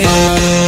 Yeah.